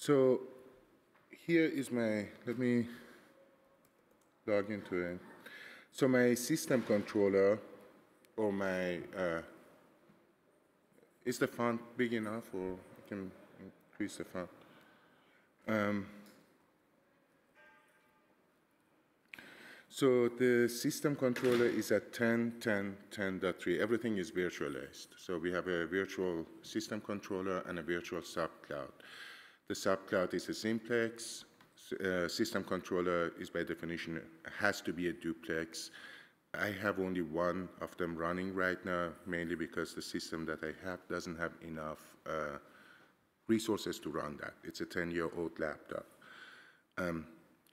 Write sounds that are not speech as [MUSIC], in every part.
So here is my, let me log into it. So my system controller or my, uh, is the font big enough or I can increase the font? Um, so the system controller is at 10, 10, 10.3. Everything is virtualized. So we have a virtual system controller and a virtual subcloud. The subcloud is a simplex. Uh, system controller is by definition has to be a duplex. I have only one of them running right now, mainly because the system that I have doesn't have enough uh, resources to run that. It's a 10-year-old laptop, um,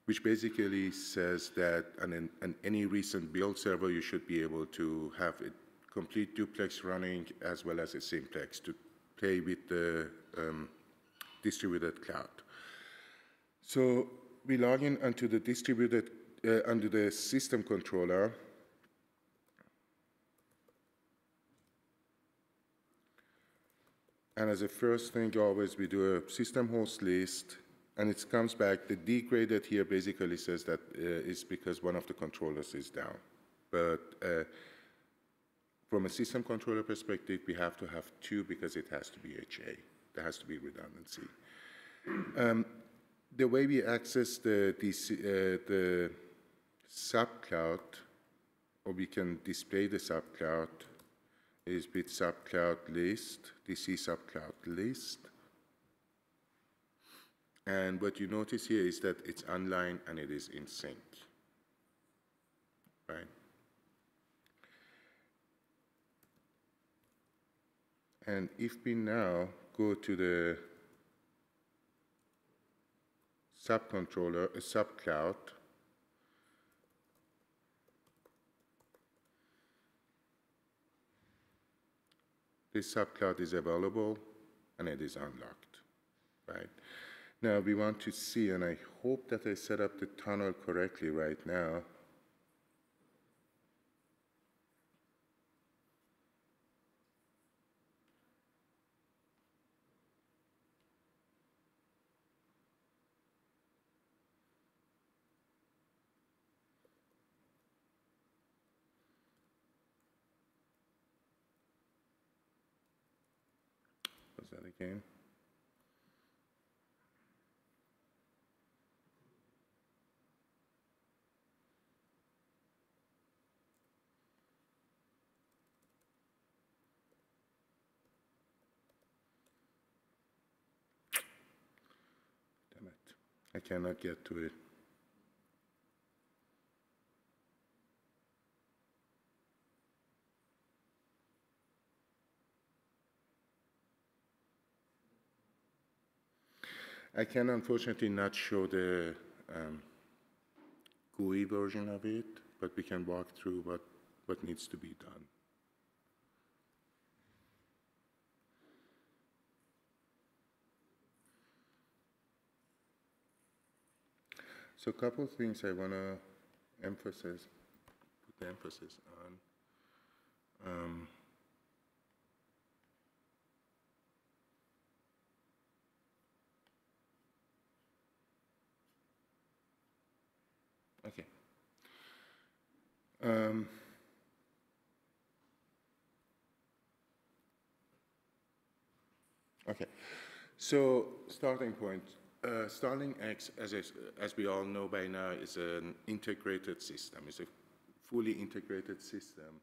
which basically says that on, an, any recent build server, you should be able to have a complete duplex running as well as a simplex to play with the um, distributed cloud. So we log in onto the distributed, uh, under the system controller, And as a first thing, always we do a system host list, and it comes back. The degraded here basically says that uh, it's because one of the controllers is down. But uh, from a system controller perspective, we have to have two because it has to be HA. There has to be redundancy. Um, the way we access the, DC, uh, the subcloud, or we can display the subcloud, is with subcloud list, DC subcloud list. And what you notice here is that it's online and it is in sync, right? And if we now go to the subcontroller, a subcloud, this subcloud is available and it is unlocked, right? Now we want to see, and I hope that I set up the tunnel correctly right now. Was that again? Damn it. I cannot get to it. I can unfortunately not show the um, GUI version of it, but we can walk through what, what needs to be done. So a couple of things I want to emphasize, put the emphasis on. Um, Okay. Um, okay. So starting point. Uh, StarlingX, as, as we all know by now, is an integrated system. It's a fully integrated system,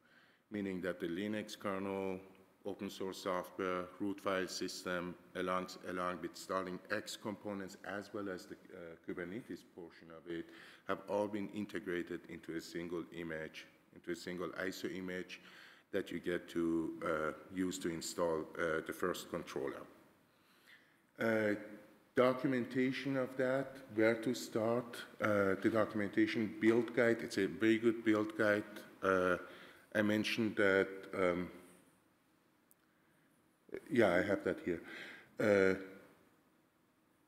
meaning that the Linux kernel, open source software, root file system, along, along with Starling X components, as well as the uh, Kubernetes portion of it, have all been integrated into a single image, into a single ISO image that you get to uh, use to install uh, the first controller. Uh, documentation of that, where to start, uh, the documentation build guide, it's a very good build guide. Uh, I mentioned that, um, yeah, I have that here. Uh,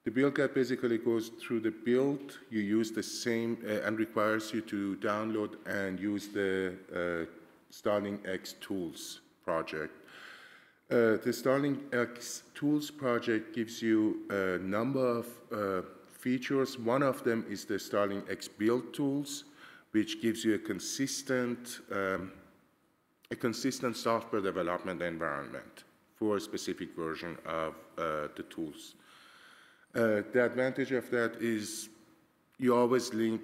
the build guide basically goes through the build. You use the same uh, and requires you to download and use the uh, StarlingX tools project. Uh, the Starling X Tools project gives you a number of uh, features. One of them is the StarlingX Build tools, which gives you a consistent, um, a consistent software development environment for a specific version of uh, the tools. Uh, the advantage of that is you always link,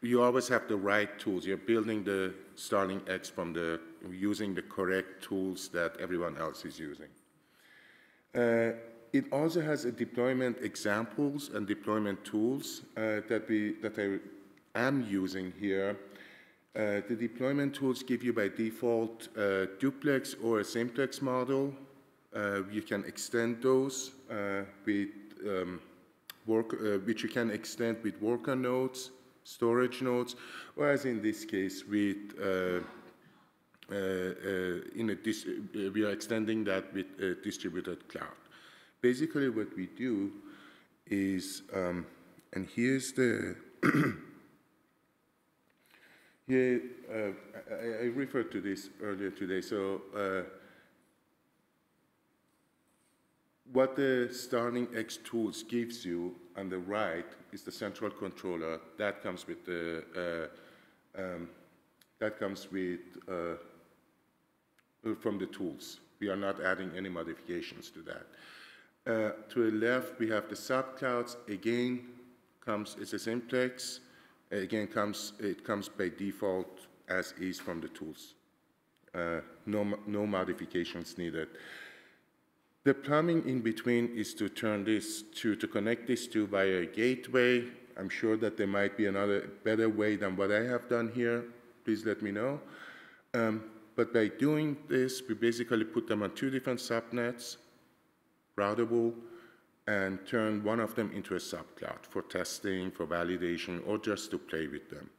you always have the right tools. You're building the StarlingX from the, using the correct tools that everyone else is using. Uh, it also has a deployment examples and deployment tools uh, that, we, that I am using here. Uh, the deployment tools give you by default a duplex or a simplex model. Uh, you can extend those uh, with um, work, uh, which you can extend with worker nodes, storage nodes, whereas in this case with uh, uh, in a we are extending that with a distributed cloud. Basically, what we do is, um, and here's the, [CLEARS THROAT] here, I, I, referred to this earlier today. So, uh, what the StarlingX tools gives you on the right is the central controller. That comes with the, uh, um, that comes with, uh, from the tools. We are not adding any modifications to that. Uh, to the left, we have the subclouds. Again, comes it's a simplex. Again, comes it comes by default as is from the tools. Uh, no, no modifications needed. The plumbing in between is to turn this to, to connect this to via a gateway. I'm sure that there might be another better way than what I have done here. Please let me know. Um, but by doing this, we basically put them on two different subnets routable, and turn one of them into a subcloud for testing, for validation, or just to play with them.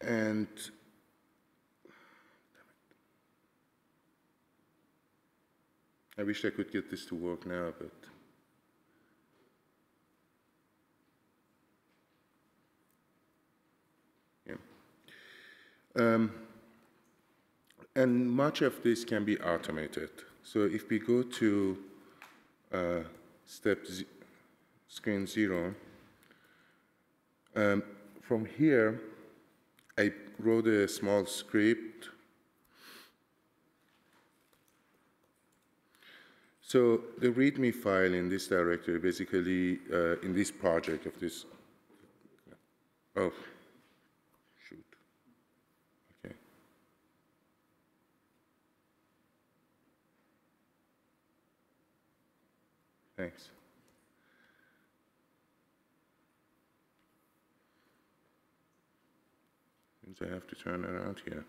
And I wish I could get this to work now, but yeah. Um, and much of this can be automated. So if we go to uh, step screen zero, um, from here, I wrote a small script. So the README file in this directory, basically uh, in this project of this, oh, shoot, okay. Thanks. Means I have to turn around here.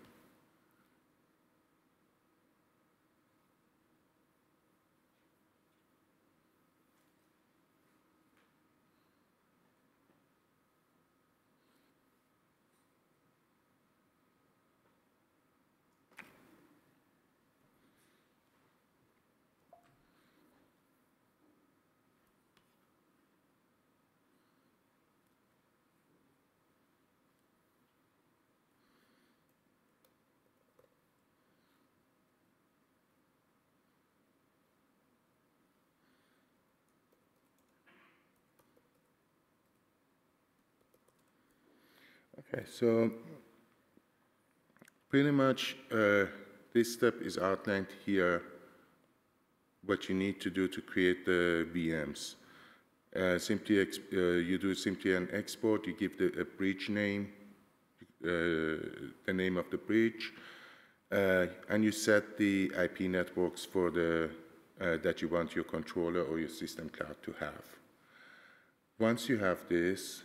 Okay, so pretty much uh, this step is outlined here, what you need to do to create the VMs. Uh, simply, uh, you do simply an export, you give the a bridge name, uh, the name of the bridge, uh, and you set the IP networks for the uh, that you want your controller or your system cloud to have. Once you have this,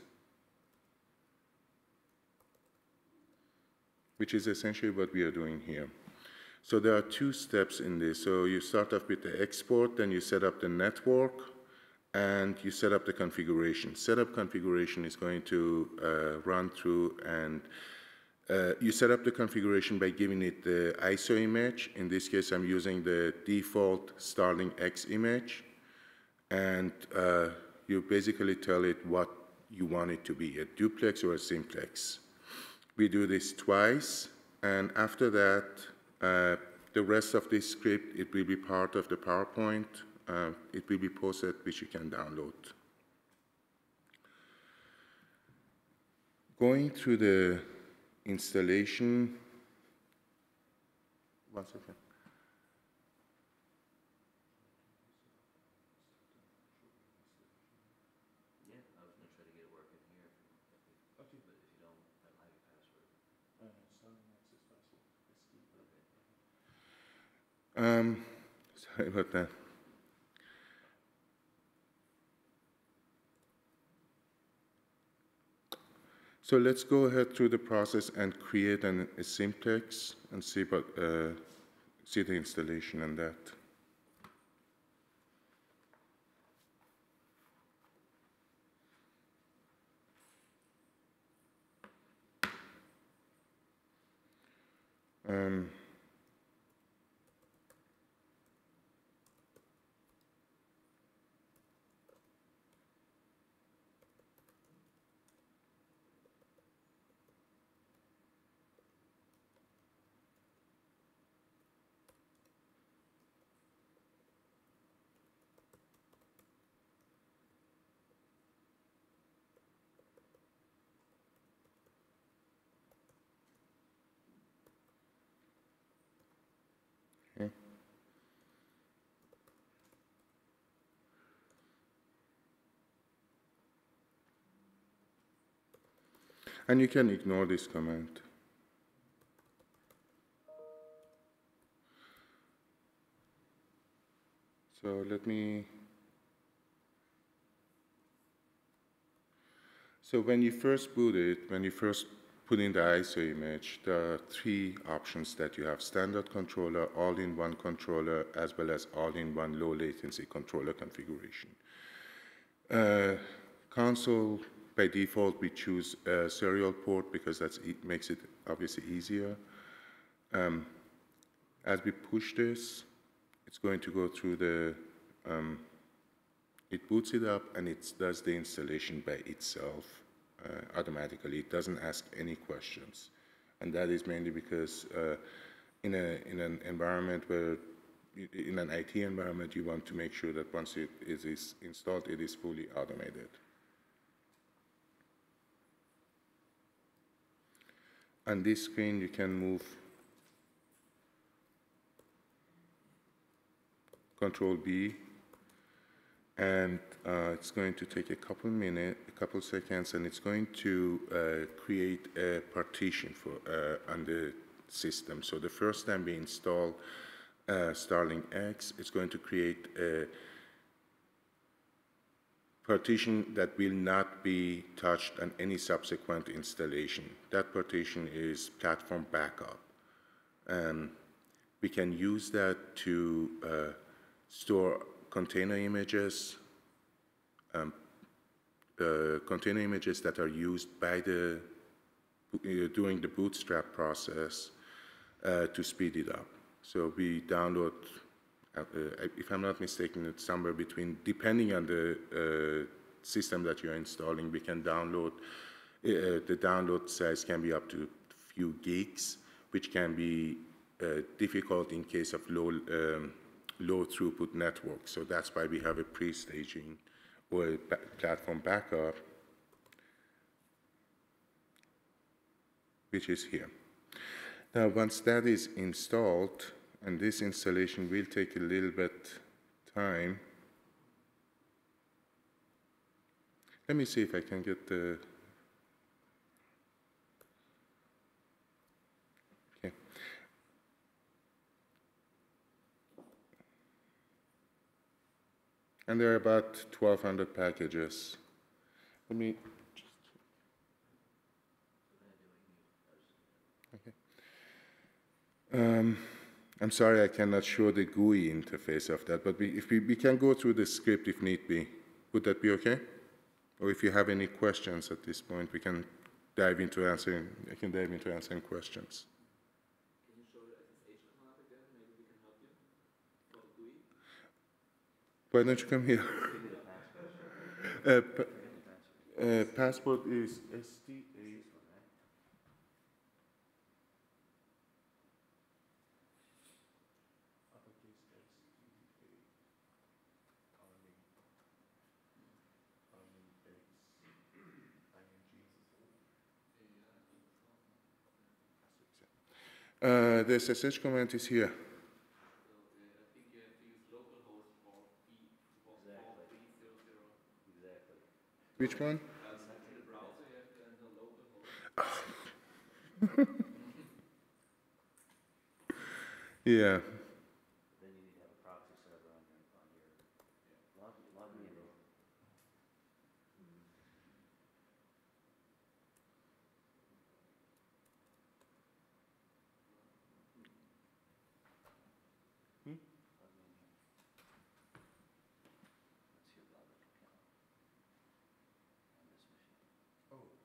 which is essentially what we are doing here. So there are two steps in this. So you start off with the export, then you set up the network, and you set up the configuration. Setup configuration is going to uh, run through and uh, you set up the configuration by giving it the ISO image. In this case, I'm using the default StarlingX image. And uh, you basically tell it what you want it to be, a duplex or a simplex. We do this twice, and after that, uh, the rest of this script, it will be part of the PowerPoint. Uh, it will be posted, which you can download. Going through the installation, one second. Um, sorry about that. So let's go ahead through the process and create an, a simplex and see, about, uh, see the installation and that. Um, okay. And you can ignore this comment. So let me. So when you first boot it, when you first put in the ISO image, there are three options that you have, standard controller, all-in-one controller, as well as all-in-one low latency controller configuration. Uh, console, by default, we choose a serial port because that makes it obviously easier. Um, as we push this, it's going to go through the, um, it boots it up and it does the installation by itself uh, automatically. It doesn't ask any questions. And that is mainly because uh, in, a, in an environment where, in an IT environment, you want to make sure that once it is installed, it is fully automated. On this screen, you can move Control B, and uh, it's going to take a couple minutes, a couple seconds, and it's going to uh, create a partition for uh, on the system. So the first time we install uh, Starling X, it's going to create a partition that will not be touched on any subsequent installation. That partition is platform backup. Um, we can use that to uh, store container images, um, uh, container images that are used by the, uh, during the bootstrap process uh, to speed it up. So we download, Uh, uh, if I'm not mistaken, it's somewhere between, depending on the uh, system that you're installing, we can download, uh, the download size can be up to a few gigs, which can be difficult in case of low um, low throughput network. So that's why we have a pre-staging or a platform backup, which is here. Now, once that is installed, and this installation will take a little bit time, let me see if I can get the and there are about 1,200 packages. Let me just. Okay. Um, I'm sorry I cannot show the GUI interface of that, but we, if we, we can go through the script if need be. Would that be okay? Or if you have any questions at this point, we can dive into answering, I can dive into answering questions. Why don't you come here? [LAUGHS] uh, uh, passport is. Uh, the SSH command is here. Which one? [LAUGHS] yeah. Then you need to have a proxy server on your, on your, log, log me in. That's your Outlook account. On this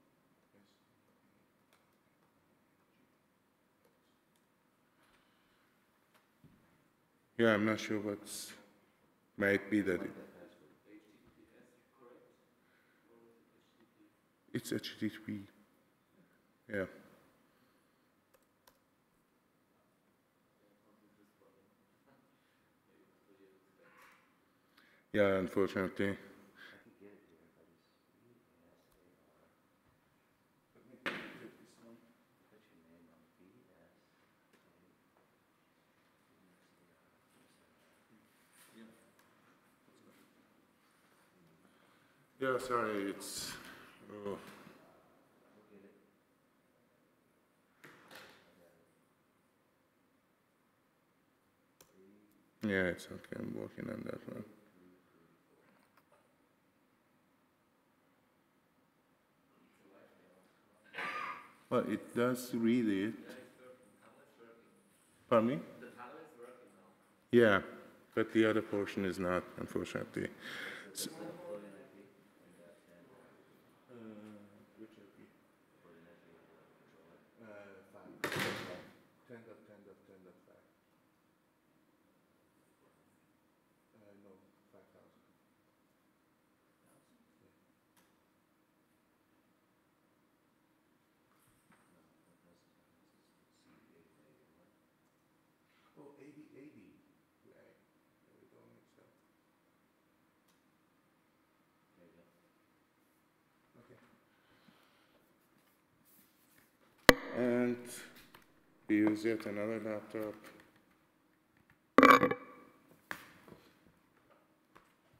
machine. Yeah, I'm not sure what's might be that. It, it's HTTP. Yeah. Yeah, unfortunately. I could get it here if I just, V S A R. Put your name on V S A. Yeah, sorry, it's. Oh. Yeah, it's okay. I'm working on that one. Well, it does read it. Pardon me? The is working now. Yeah, but the other portion is not, unfortunately. S- Ten dot ten dot ten dot five. Uh, no, five thousand. Oh, eighty, eighty, right, there we go, mixed up. There you go. Okay. And we use yet another laptop.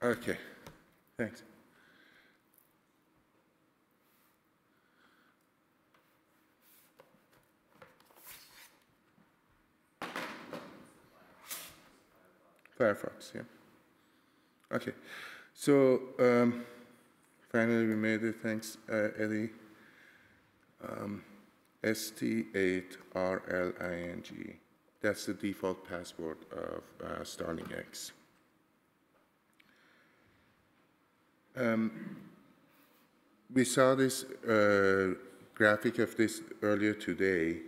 Okay, thanks. Firefox, yeah. Okay, so um, finally we made it. Thanks, uh, Eddie. Um, ST8RLING. That's the default password of uh, X. Um, we saw this uh, graphic of this earlier today.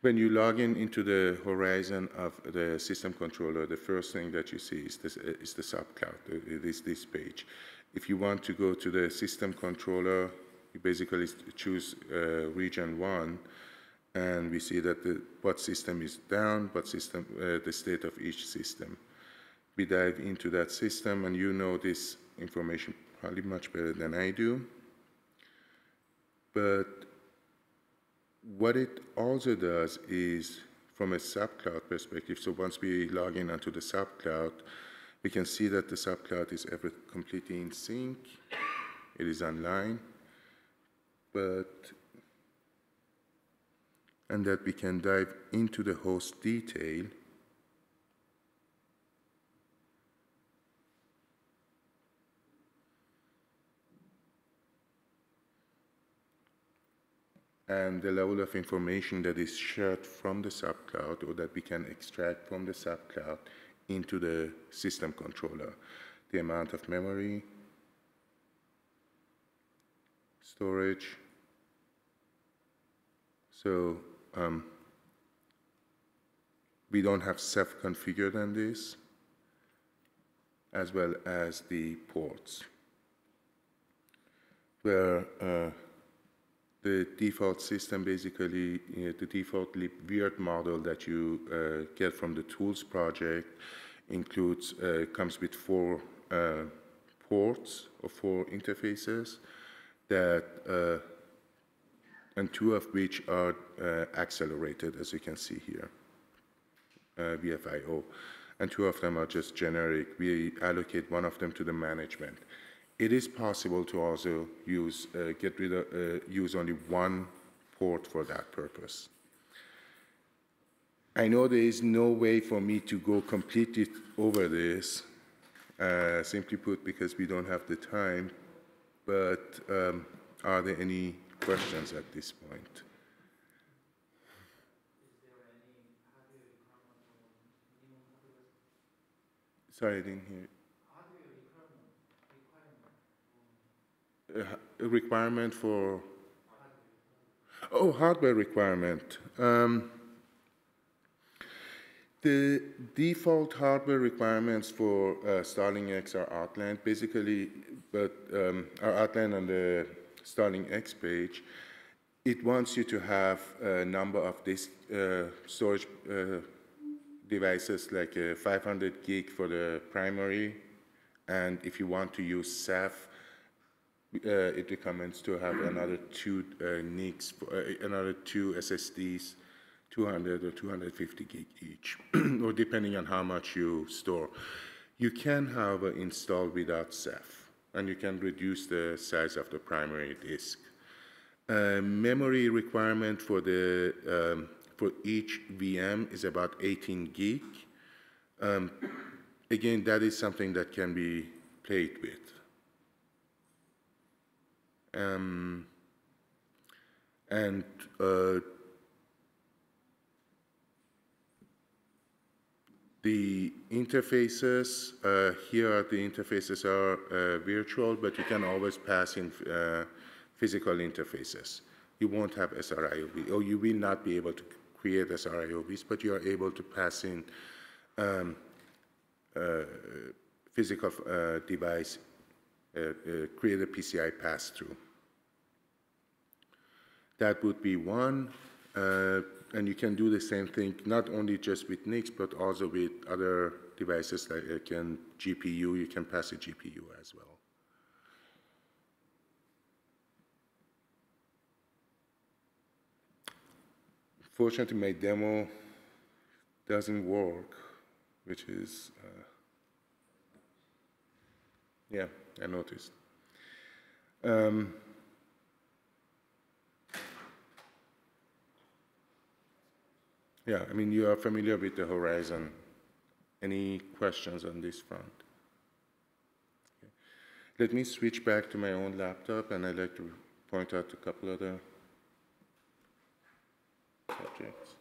When you log in into the horizon of the system controller, the first thing that you see is, this, is the subcloud. It is this page. If you want to go to the system controller, you basically choose uh, region one, and we see that the, what system is down, what system, uh, the state of each system. We dive into that system, and you know this information probably much better than I do. But what it also does is, from a subcloud perspective, so once we log in onto the subcloud, we can see that the subcloud is ever completely in sync. It is online, but and that we can dive into the host detail and the level of information that is shared from the subcloud or that we can extract from the subcloud into the system controller. The amount of memory, storage. So um, we don't have self-configured on this, as well as the ports, where uh, the default system, basically, you know, the default weird model that you uh, get from the tools project includes, uh, comes with four uh, ports or four interfaces that uh, and two of which are uh, accelerated, as you can see here, uh, VFIO, and two of them are just generic. We allocate one of them to the management. It is possible to also use, uh, get rid of, uh, use only one port for that purpose. I know there is no way for me to go completely over this, uh, simply put, because we don't have the time, but um, are there any questions at this point? Sorry, I didn't hear. A requirement for? Oh, hardware requirement. Um, the default hardware requirements for uh, StarlingX are outlined, basically, but um, are outlined on the StarlingX page. It wants you to have a number of disk uh, storage uh, devices, like uh, 500 gig for the primary, and if you want to use Ceph, uh, it recommends to have another two uh, NICs, uh, another two SSDs 200 or 250 gig each, [CLEARS THROAT] or depending on how much you store. You can, however, install without Ceph, and you can reduce the size of the primary disk. Uh, memory requirement for the um, for each VM is about 18 gig. Um, again, that is something that can be played with. Um, and uh, The interfaces, uh, here the interfaces are uh, virtual, but you can always pass in uh, physical interfaces. You won't have SRIOV, or you will not be able to create SRIOVs, but you are able to pass in um, uh, physical device, create a PCI pass-through. That would be one and you can do the same thing not only just with NICs, but also with other devices like you can GPU, you can pass a GPU as well. Fortunately, my demo doesn't work, which is, uh, yeah, I noticed. Um, Yeah, I mean, you are familiar with the horizon. Any questions on this front? Okay. Let me switch back to my own laptop, and I'd like to point out a couple other subjects.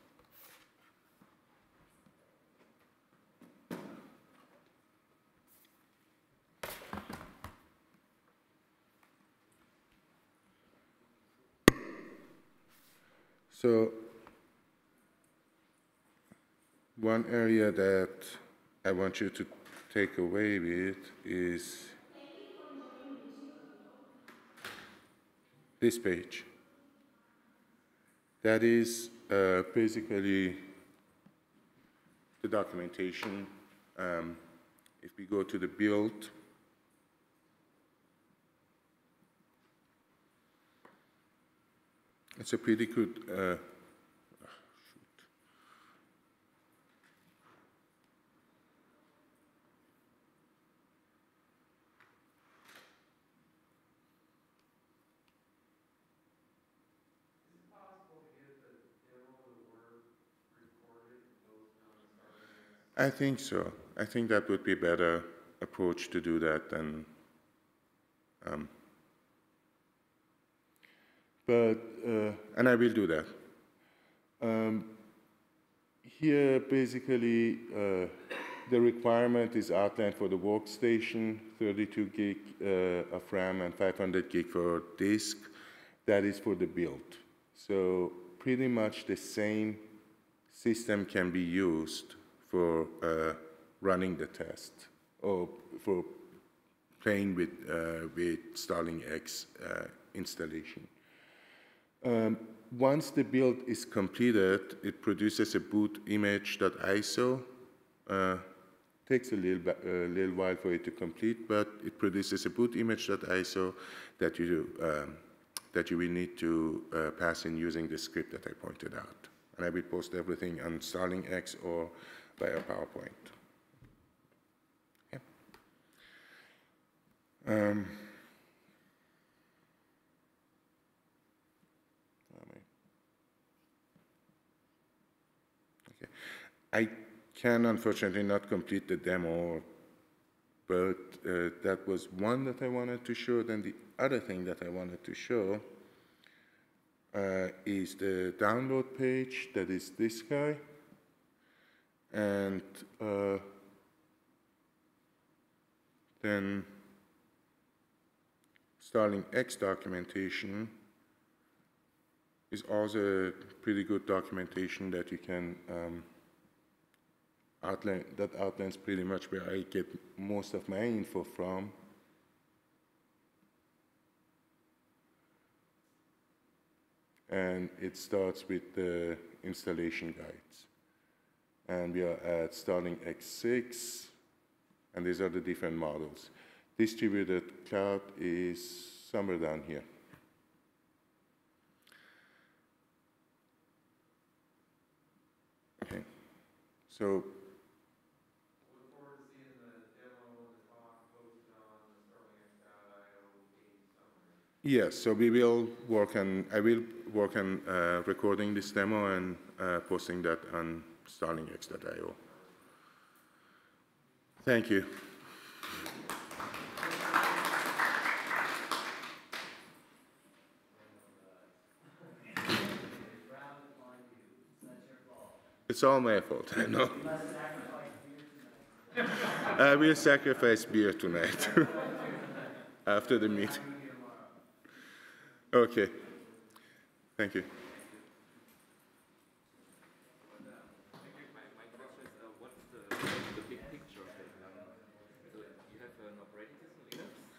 So one area that I want you to take away with is this page. That is uh, basically the documentation. Um, if we go to the build, it's a pretty good uh, I think so. I think that would be a better approach to do that than. Um, but, uh, and I will do that. Um, here, basically, uh, the requirement is outlined for the workstation, 32 gig uh, of RAM and 500 gig for disk. That is for the build. So pretty much the same system can be used for uh, running the test or for playing with, uh, with Starling X uh, installation. Um, once the build is completed, it produces a boot image image.iso. Uh, takes a little, a little while for it to complete, but it produces a boot image.iso that you um, that you will need to uh, pass in using the script that I pointed out. And I will post everything on StarlingX or via PowerPoint. Yeah. Um, Okay. I can unfortunately not complete the demo, but uh, that was one that I wanted to show. Then the other thing that I wanted to show uh, is the download page that is this guy. And uh, then Starling X documentation is also pretty good documentation that you can um, that outlines pretty much where I get most of my info from. And it starts with the installation guides. And we are at Starling X6, and these are the different models. Distributed cloud is somewhere down here. Okay, so. Yes, so we will work on, I will work on uh, recording this demo and uh, posting that on starlingx.io. Thank you. It's all my fault, [LAUGHS] I know. I will sacrifice beer tonight [LAUGHS] after the meeting. Okay. Thank you.